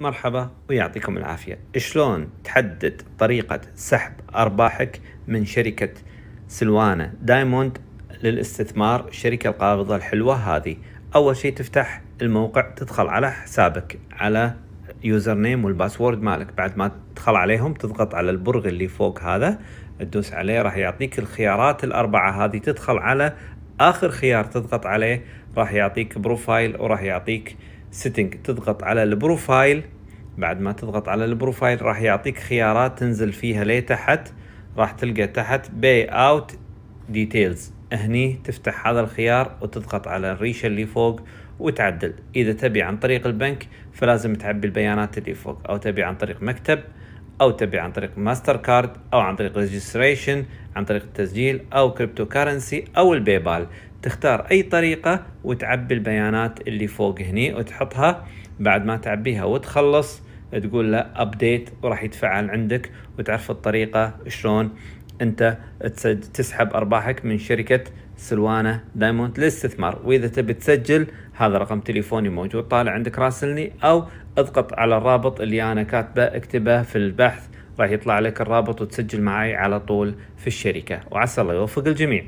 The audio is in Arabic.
مرحبا ويعطيكم العافية. شلون تحدد طريقة سحب أرباحك من شركة سلوانة دايموند للاستثمار الشركة القابضة الحلوة هذه؟ أول شيء تفتح الموقع تدخل على حسابك على user name وال password مالك. بعد ما تدخل عليهم تضغط على البرغي اللي فوق هذا تدوس عليه راح يعطيك الخيارات الأربعة. هذه تدخل على آخر خيار تضغط عليه راح يعطيك profile وراح يعطيك setting تضغط على ال profile. بعد ما تضغط على ال profile راح يعطيك خيارات تنزل فيها ليه تحت. راح تلقى تحت payout details. هني تفتح هذا الخيار وتضغط على الريشة اللي فوق وتعدل. إذا تبي عن طريق البنك فلازم تعبي البيانات اللي فوق. أو تبي عن طريق مكتب أو تبي عن طريق ماستر كارد أو عن طريق registration عن طريق التسجيل أو cryptocurrency أو ال PayPal تختار أي طريقة وتعبي البيانات اللي فوق هني وتحطها بعد ما تعبيها وتخلص تقول له update وراح يتفعل عندك وتعرف الطريقة شلون أنت تسحب أرباحك من شركة سلوانة دايموند للاستثمار. وإذا تبي تسجل هذا رقم تليفوني موجود طالع عندك راسلني أو اضغط على الرابط اللي أنا كاتبه اكتبه في البحث راح يطلع لك الرابط وتسجل معي على طول في الشركة. وعسى الله يوفق الجميع.